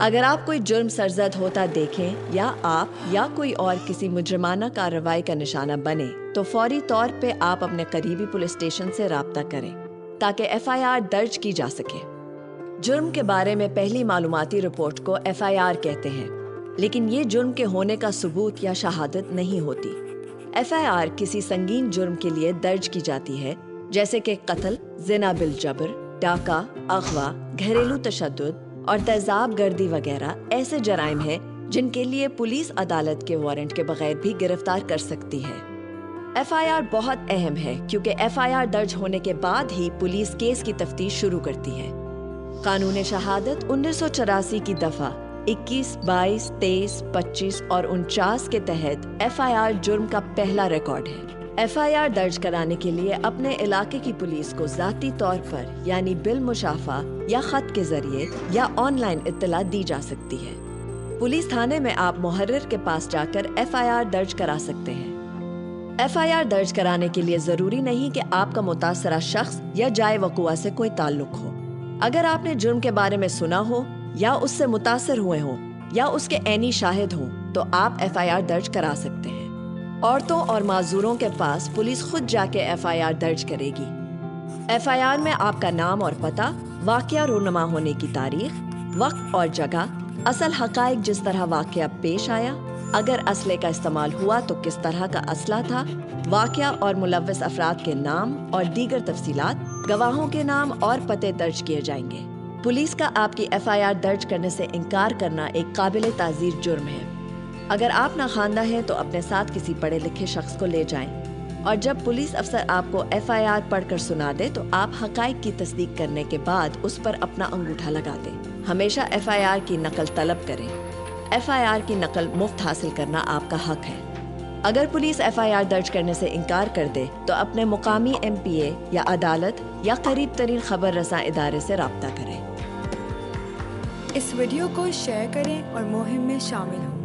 अगर आप कोई जुर्म सरजद होता देखें, या आप, या कोई और किसी मुजरमाना कार्रवाई का निशाना बने तो फौरी तौर पे आप अपने करीबी पुलिस स्टेशन से रबता करें, ताकि एफआईआर दर्ज की जा सके। जुर्म के बारे में पहली मालूमती रिपोर्ट को एफआईआर कहते हैं, लेकिन ये जुर्म के होने का सबूत या शहादत नहीं होती। एफआईआर किसी संगीन जुर्म के लिए दर्ज की जाती है जैसे कि कत्ल जिना बिल जबर डाका अगवा घरेलू तशद और तेजाब गर्दी वगैरह ऐसे जराइम हैं जिनके लिए पुलिस अदालत के वारंट के बगैर भी गिरफ़्तार कर सकती है। एफआईआर बहुत अहम है क्योंकि एफआईआर दर्ज होने के बाद ही पुलिस केस की तफ्तीश शुरू करती है। कानून शहादत उन्नीस की दफ़ा 21, 22, 23, 25 और उनचास के तहत एफआईआर जुर्म का पहला रिकॉर्ड है। एफआईआर दर्ज कराने के लिए अपने इलाके की पुलिस को जाती तौर पर, यानी बिल मुशाफा या खत के ज़रिए या ऑनलाइन इत्तला दी जा सकती है। पुलिस थाने में आप मुहर्र के पास जाकर एफआईआर दर्ज करा सकते हैं। एफआईआर दर्ज कराने के लिए ज़रूरी नहीं कि आपका मुतासरा शख्स या जाए वकुआ से कोई ताल्लुक हो। अगर आपने जुर्म के बारे में सुना हो, या उससे मुतासर हुए हो, या उसके ऐनी शाहिद हो तो आप एफआईआर दर्ज करा सकते हैं। औरतों और माजूरों के पास पुलिस खुद जाके एफआईआर दर्ज करेगी। एफआईआर में आपका नाम और पता, वाकया रोनमा होने की तारीख, वक्त और जगह, असल हकाइक जिस तरह वाकया पेश आया, अगर असले का इस्तेमाल हुआ तो किस तरह का असला था, वाकया और मुलविस अफराद के नाम और दीगर तफसीलात, गवाहों के नाम और पते दर्ज किए जाएँगे। पुलिस का आपकी एफआईआर दर्ज करने से इनकार करना एक काबिल ताजीर जुर्म है। अगर आप ना खानदा हैं तो अपने साथ किसी पढ़े लिखे शख्स को ले जाएँ। और जब पुलिस अफसर आपको एफआईआर पढ़कर सुना दे तो आप हकाइक की तस्दीक करने के बाद उस पर अपना अंगूठा लगा दें। हमेशा एफआईआर की नकल तलब करें। एफआईआर की नकल मुफ़्त हासिल करना आपका हक है। अगर पुलिस एफआईआर दर्ज करने से इनकार कर दे तो अपने मुकामी एमपीए या अदालत या करीब तरीन खबर रसा इदारे से रबता करें। इस वीडियो को शेयर करें और मुहिम में शामिल हों।